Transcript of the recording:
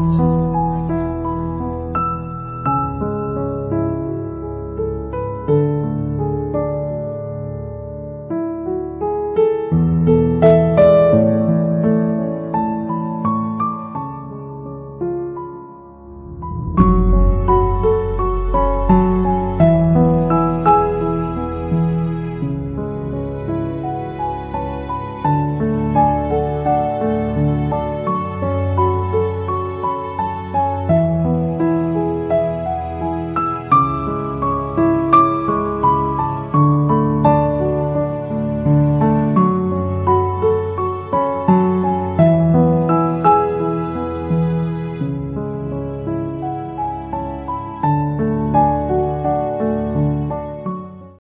Thanks.